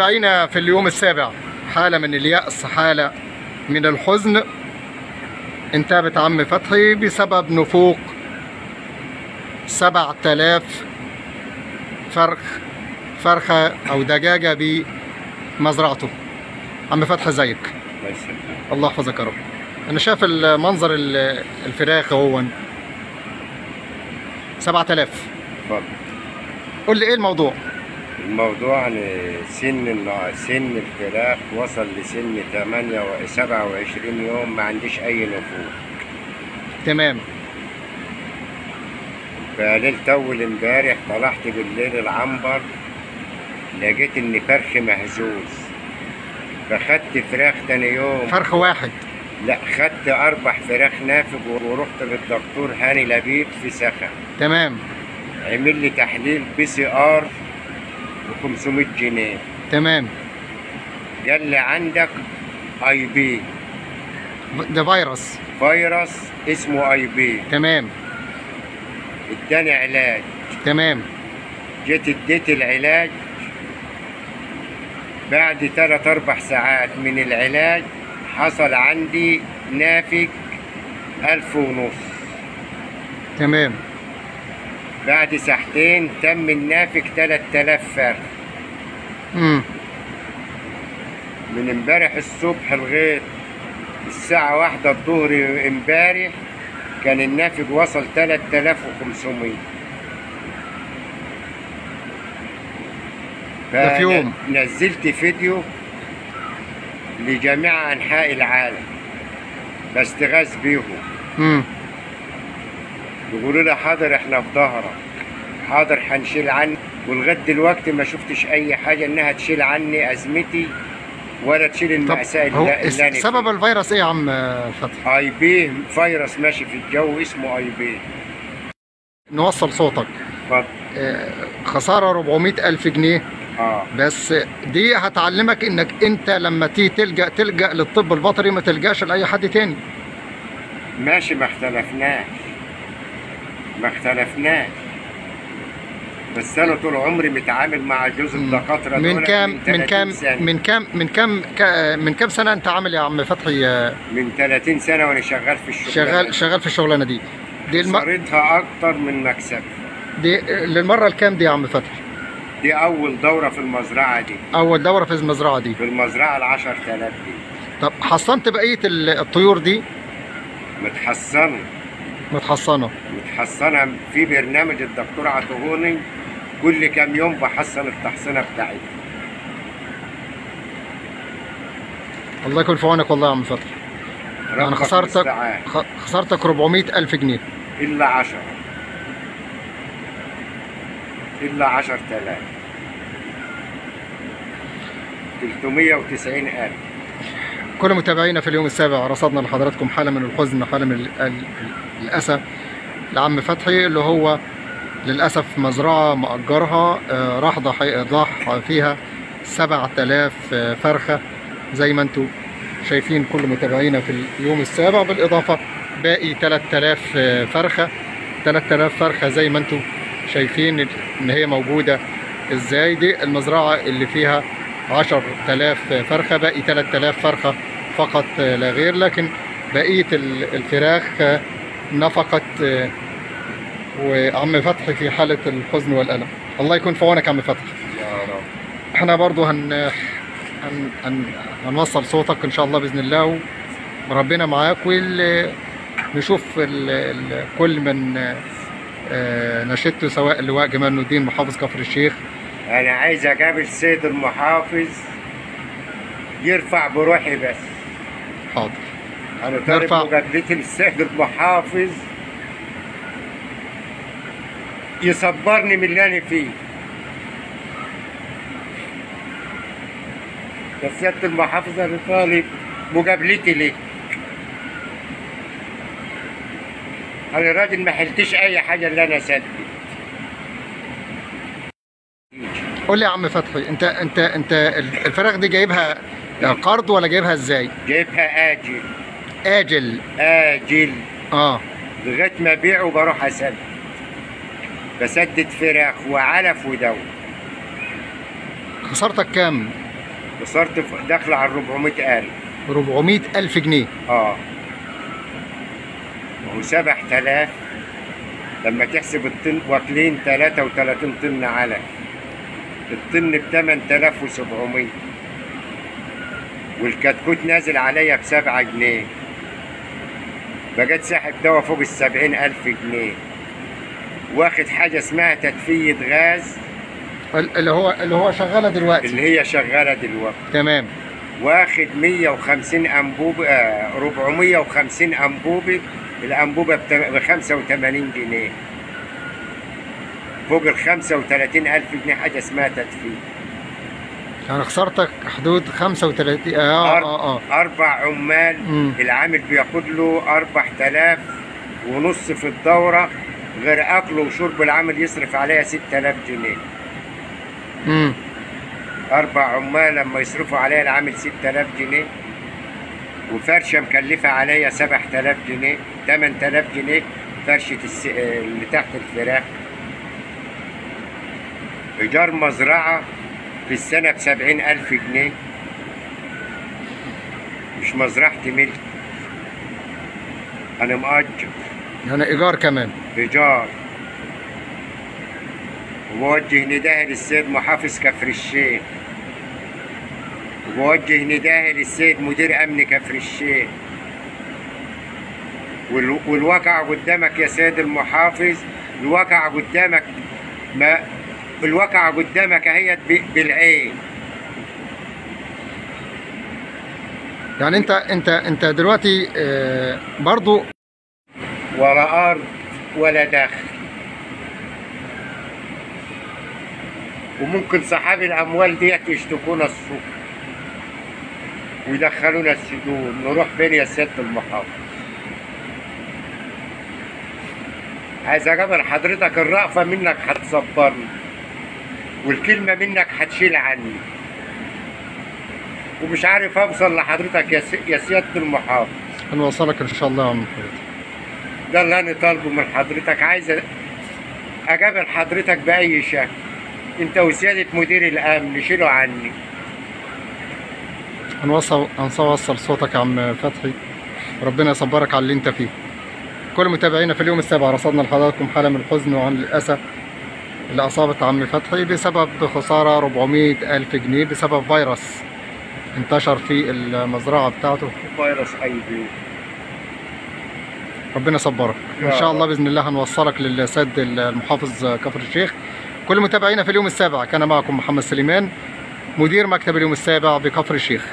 رأينا في اليوم السابع حالة من اليأس حالة من الحزن. انتابت عم فتحي بسبب نفوق سبعة آلاف فرخ فرخة أو دجاجة بمزرعته. عم فتحي إزيك؟ الله يحفظك يا رب. أنا شايف المنظر ال- الفراخ اهو سبعة آلاف. اتفضل قول لي إيه الموضوع؟ الموضوع ان سن سن الفراخ وصل لسن 8 و 27 يوم ما عنديش أي نفوذ. تمام. فليلة اول امبارح طلعت بالليل العنبر لقيت إن فرخ مهزوز. فخدت فراخ تاني يوم. فرخ واحد. لا خدت أربع فراخ نافق ورحت للدكتور هاني لبيب في سخن تمام. عمل لي تحليل PCR ب 500 جنيه. تمام. قال لي عندك IB. ده فيروس. فيروس اسمه IB. تمام. اداني علاج. تمام. جيت اديت العلاج. بعد ثلاث أربع ساعات من العلاج حصل عندي نافق ألف ونص. تمام. بعد ساعتين تم النافق 3000 فرخ امم من امبارح الصبح لغاية الساعة واحدة الظهر امبارح كان النافق وصل 3500 ده في يوم. نزلت فيديو لجميع أنحاء العالم بستغاث بيهم. امم يقولوا لي حاضر إحنا في ظهرك. حاضر هنشيل عنك ولغاية دلوقتي ما شفتش أي حاجة إنها تشيل عني أزمتي ولا تشيل المأساة اللي, اللي أنا سبب الفيروس إيه يا عم فتحي؟ آي بي فيروس ماشي في الجو اسمه آي بي. نوصل صوتك. اتفضل. آه، خسارة 400 ألف جنيه. آه. بس دي هتعلمك إنك أنت لما تيجي تلجأ تلجأ للطب البيطري ما تلجأش لأي حد تاني. ماشي ما اختلفناش. ما اختلفناش. بس أنا طول عمري متعامل مع جوز الدكاترة من كام من 30 كام. من كام من كام كا- من كام سنة أنت عامل يا عم فتحي؟ من 30 سنة وأنا شغال في الشغل شغال شغال في الشغلانة دي. دي الم... صارتها أكتر من مكسب. دي للمرة الكام دي يا عم فتحي؟ دي أول دورة في المزرعة دي. أول دورة في المزرعة دي. في المزرعة ال 10000 دي. طب حصنت بقية ال- الطيور دي؟ متحصنة. متحصنة. متحصنة. في برنامج الدكتور عطوهوني كل كام يوم بحصن التحصينه بتاعتي. الله يكون في عونك والله يا عم فتحي يعني خسارتك خسارتك 400 ألف جنيه. إلا 10 إلا 10000 390000 كل متابعينا في اليوم السابع رصدنا لحضراتكم حالة من الحزن حالة من ال- ال- الأسى. لعم فتحي اللي هو للأسف مزرعة مأجرها آه، راح ضاح فيها 7000 آه، فرخة. زي ما أنتم شايفين كل متابعينا في اليوم السابع بالإضافة باقي 3000 آه، فرخة. 3000 فرخة زي ما أنتم شايفين إن هي موجودة إزاي؟ دي المزرعة اللي فيها 10000 فرخة. باقي 3000 فرخة فقط لا غير لكن بقية ال- الفراخ نفقت آه، وعم فتحي في حالة الحزن والألم. الله يكون في عونك عم فتحي. يا رب. إحنا برضو هن... هن... هن... هنوصل صوتك إن شاء الله بإذن الله وربنا معاك وال... نشوف ال... ال... كل من آه، نشدته سواء اللواء جمال الدين محافظ كفر الشيخ. أنا عايز أقابل السيد المحافظ يرفع بروحي بس. حاضر. أنا طالب. مقابلتي للسيد المحافظ يصبرني من اللي أنا فيه. يا سيادة المحافظ أنا طالب. مقابلتي ليه؟ أنا راجل ما حلتش أي حاجة اللي أنا سدي قول لي يا عم فتحي انت انت أنت الفراخ دي جايبها قرض ولا جايبها إزاي؟ جايبها آجل. آجل. آجل. آه. لغاية ما ابيع وبروح اسدد بسدد فراخ وعلف ودواء خسارتك كام؟ وصرت في- داخله على 400 ألف. 400 ألف جنيه. آه. وهو 7000 لما تحسب الطن واكلين 33 طن علف. الطن ب 8700 والكتكوت نازل عليا ب 7 جنيه. بقيت ساحب دوا فوق ال 70000 جنيه. واخد حاجة اسمها تدفية غاز. ال- اللي هو اللي هو شغالة دلوقتي. اللي هي شغالة دلوقتي. تمام. واخد 150 انبوبه آه 450 انبوبه الأنبوبة ب 85 جنيه. فوق ال 35000 جنيه حاجة اسمها تدفين يعني خسارتك حدود 35 آه آه آه. أربع عمال مم. العامل بياخد له 4000 ونص في الدورة غير اكله وشرب العامل يصرف عليها 6000 جنيه. امم أربع عمال لما يصرفوا عليها العامل 6000 جنيه وفرشة مكلفة عليا 7000 جنيه 8000 جنيه فرشة الس... اللي تحت الفراخ. إيجار مزرعة في السنة ب 70000 جنيه. مش مزرعتي ملك. أنا مؤجر يعني إيجار كمان. إيجار. وبوجه نداء للسيد محافظ كفر الشيخ. وبوجه نداء للسيد مدير أمن كفر الشيخ. وال- والواقع قدامك يا سيد المحافظ. الواقع قدامك ما الواقع قدامك اهيت بالعين. يعني انت انت انت دلوقتي آه برضو ولا أرض ولا دخل. وممكن صحاب الأموال ديت يشتكونا السوق. ويدخلونا السجون. نروح فين يا سيادة المحافظ؟ عايز أقابل حضرتك الرأفة منك هتصبرني والكلمة منك هتشيل عني. ومش عارف أوصل لحضرتك يا سي- يا سيادة المحافظ. هنوصلك إن شاء الله يا عم ده اللي أنا طالبه من حضرتك. عايز أقابل حضرتك بأي شكل. أنت وسيادة مدير الأمن شيلوا عني. هنوصل هنوصل صوتك يا عم فتحي. ربنا يصبرك على اللي أنت فيه. كل متابعينا في اليوم السابع رصدنا لحضراتكم حالة من الحزن وعن الأسى. اللي أصابت عم فتحي بسبب خسارة 400 ألف جنيه بسبب فيروس انتشر في المزرعة بتاعته. فيروس أي بي ربنا يصبرك. يا إن شاء. الله بإذن الله هنوصلك للسيد المحافظ كفر الشيخ. كل متابعينا في اليوم السابع كان معكم محمد سليمان مدير مكتب اليوم السابع بكفر الشيخ.